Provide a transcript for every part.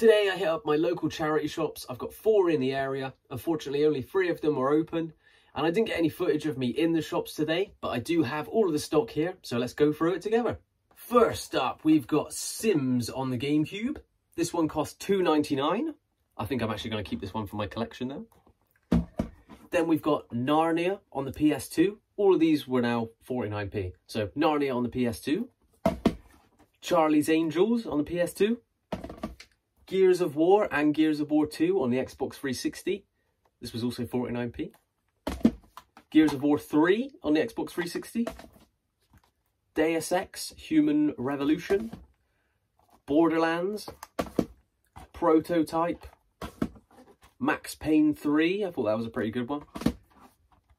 Today I hit up my local charity shops. I've got four in the area. Unfortunately, only three of them were open. And I didn't get any footage of me in the shops today, but I do have all of the stock here. So let's go through it together. First up, we've got Sims on the GameCube. This one costs $2.99. I think I'm actually going to keep this one for my collection though. Then we've got Narnia on the PS2. All of these were now 49p. So Narnia on the PS2. Charlie's Angels on the PS2. Gears of War and Gears of War 2 on the Xbox 360. This was also 49p. Gears of War 3 on the Xbox 360. Deus Ex Human Revolution. Borderlands. Prototype. Max Payne 3. I thought that was a pretty good one.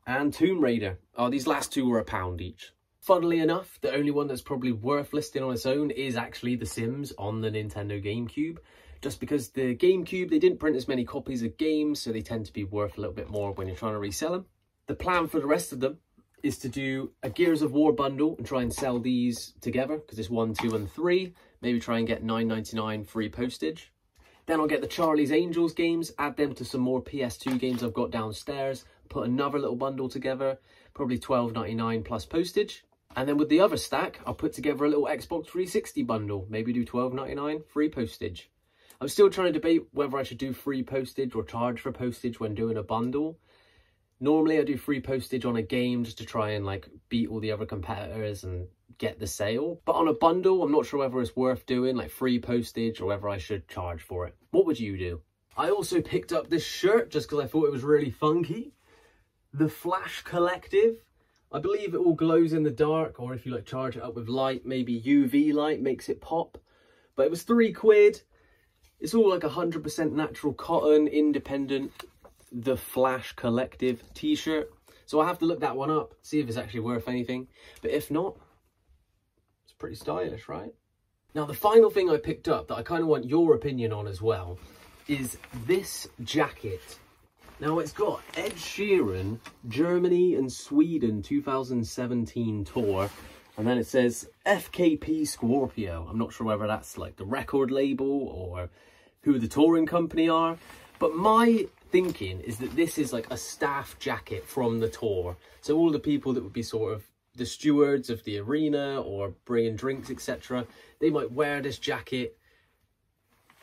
And Tomb Raider. Oh, these last two were a pound each. Funnily enough, the only one that's probably worth listing on its own is actually The Sims on the Nintendo GameCube. Just because the GameCube, they didn't print as many copies of games, so they tend to be worth a little bit more when you're trying to resell them. The plan for the rest of them is to do a Gears of War bundle and try and sell these together, because it's one, two, and three. Maybe try and get nine ninety nine free postage. Then I'll get the Charlie's Angels games, add them to some more PS2 games I've got downstairs, put another little bundle together, probably twelve ninety nine plus postage. And then with the other stack, I'll put together a little Xbox 360 bundle, maybe do twelve ninety nine free postage. I'm still trying to debate whether I should do free postage or charge for postage when doing a bundle. Normally I do free postage on a game just to try and like beat all the other competitors and get the sale. But on a bundle, I'm not sure whether it's worth doing like free postage or whether I should charge for it. What would you do? I also picked up this shirt just because I thought it was really funky. The Flash Collective. I believe it all glows in the dark or if you like charge it up with light, maybe UV light makes it pop. But it was three quid. It's all like 100% natural cotton, independent the Flash Collective t-shirt. So I'll have to look that one up, see if it's actually worth anything. But if not, it's pretty stylish, right? Now, the final thing I picked up that I kind of want your opinion on as well is this jacket. Now, it's got Ed Sheeran, Germany and Sweden 2017 tour. And then it says FKP Scorpio. I'm not sure whether that's like the record label or who the touring company are. But my thinking is that this is like a staff jacket from the tour. So all the people that would be sort of the stewards of the arena or bringing drinks, etc., they might wear this jacket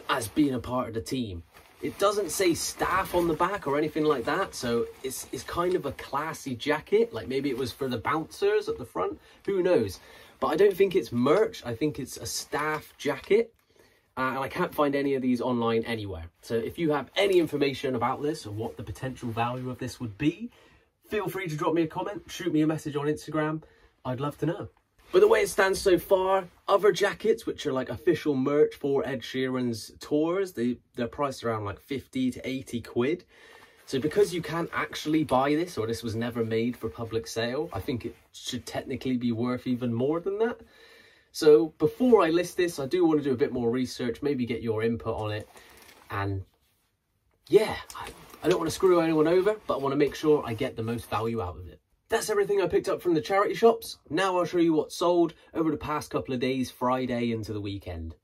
as being a part of the team. It doesn't say staff on the back or anything like that, so it's, it's kind of a classy jacket. Like maybe it was for the bouncers at the front, who knows? But I don't think it's merch, I think it's a staff jacket uh, and I can't find any of these online anywhere. So if you have any information about this or what the potential value of this would be, feel free to drop me a comment, shoot me a message on Instagram. I'd love to know. But the way it stands so far, other jackets, which are like official merch for Ed Sheeran's tours, they, they're priced around like 50 to 80 quid. So because you can't actually buy this, or this was never made for public sale, I think it should technically be worth even more than that. So before I list this, I do want to do a bit more research, maybe get your input on it. And yeah, I, I don't want to screw anyone over, but I want to make sure I get the most value out of it. That's everything I picked up from the charity shops. Now I'll show you what sold over the past couple of days, Friday into the weekend.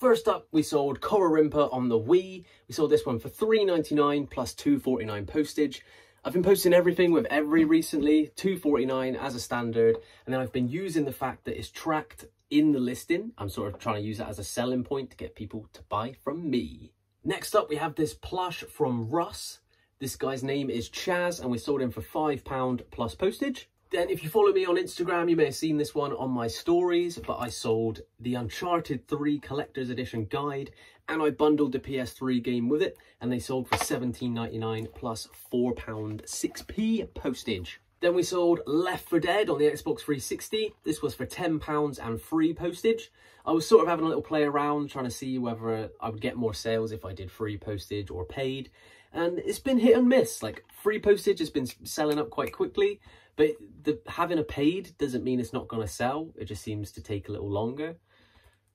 First up, we sold Kororinpa on the Wii. We sold this one for $3.99 plus $2.49 postage. I've been posting everything with every recently, $2.49 as a standard, and then I've been using the fact that it's tracked in the listing. I'm sort of trying to use that as a selling point to get people to buy from me. Next up, we have this plush from Russ. This guy's name is Chaz and we sold him for £5 plus postage. Then if you follow me on Instagram, you may have seen this one on my stories, but I sold the Uncharted 3 Collector's Edition Guide and I bundled the PS3 game with it and they sold for $17.99 plus £4 6p postage. Then we sold Left 4 Dead on the Xbox 360. This was for £10 and free postage. I was sort of having a little play around, trying to see whether I would get more sales if I did free postage or paid. And it's been hit and miss. Like, free postage has been selling up quite quickly, but the, having a paid doesn't mean it's not going to sell. It just seems to take a little longer.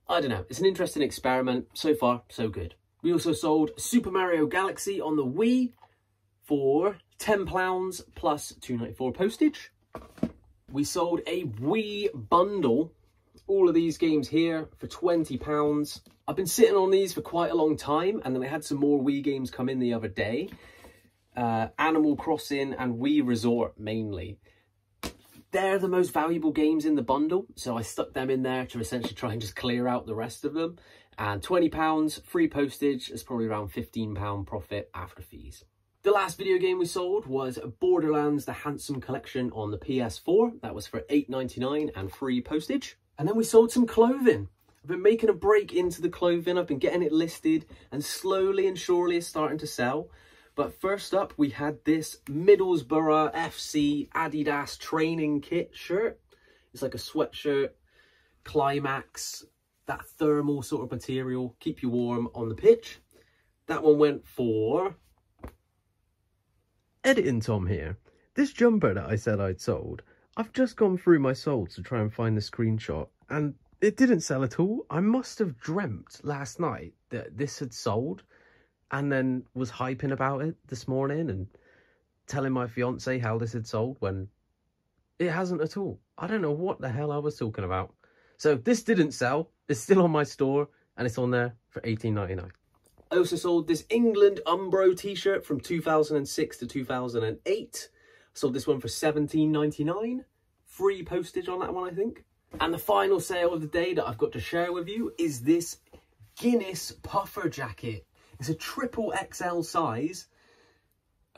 I don't know. It's an interesting experiment. So far, so good. We also sold Super Mario Galaxy on the Wii for £10 plus 294 postage. We sold a Wii bundle all of these games here for £20. I've been sitting on these for quite a long time and then I had some more Wii games come in the other day. Uh, Animal Crossing and Wii Resort mainly. They're the most valuable games in the bundle, so I stuck them in there to essentially try and just clear out the rest of them. And £20, free postage, is probably around £15 profit after fees. The last video game we sold was Borderlands The Handsome Collection on the PS4. That was for $8.99 and free postage. And then we sold some clothing. I've been making a break into the clothing. I've been getting it listed and slowly and surely it's starting to sell. But first up, we had this Middlesbrough FC Adidas training kit shirt. It's like a sweatshirt, climax, that thermal sort of material, keep you warm on the pitch. That one went for Editing Tom here. This jumper that I said I'd sold, I've just gone through my soul to try and find the screenshot and it didn't sell at all. I must have dreamt last night that this had sold and then was hyping about it this morning and telling my fiance how this had sold when it hasn't at all. I don't know what the hell I was talking about. So this didn't sell. It's still on my store and it's on there for 18.99. I also sold this England Umbro t-shirt from 2006 to 2008. Sold this one for 17.99. Free postage on that one, I think. And the final sale of the day that I've got to share with you is this Guinness puffer jacket. It's a triple XL size.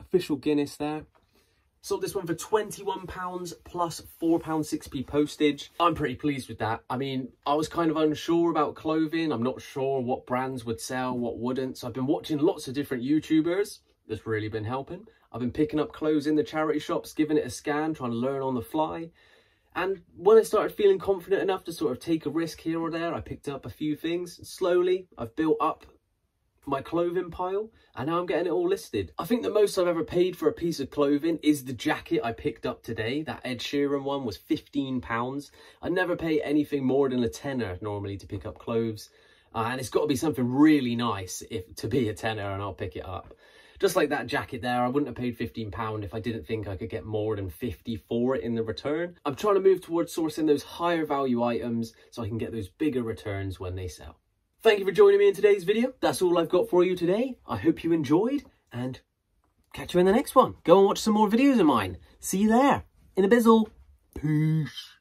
Official Guinness there. Sold this one for £21 plus £4.6p postage. I'm pretty pleased with that. I mean, I was kind of unsure about clothing. I'm not sure what brands would sell, what wouldn't. So I've been watching lots of different YouTubers. That's really been helping. I've been picking up clothes in the charity shops, giving it a scan, trying to learn on the fly. And when I started feeling confident enough to sort of take a risk here or there, I picked up a few things. Slowly, I've built up my clothing pile and now I'm getting it all listed. I think the most I've ever paid for a piece of clothing is the jacket I picked up today. That Ed Sheeran one was £15. I never pay anything more than a tenner normally to pick up clothes. Uh, and it's got to be something really nice if to be a tenner and I'll pick it up. Just like that jacket there, I wouldn't have paid £15 if I didn't think I could get more than 50 for it in the return. I'm trying to move towards sourcing those higher value items so I can get those bigger returns when they sell. Thank you for joining me in today's video. That's all I've got for you today. I hope you enjoyed and catch you in the next one. Go and watch some more videos of mine. See you there in a bizzle. Peace.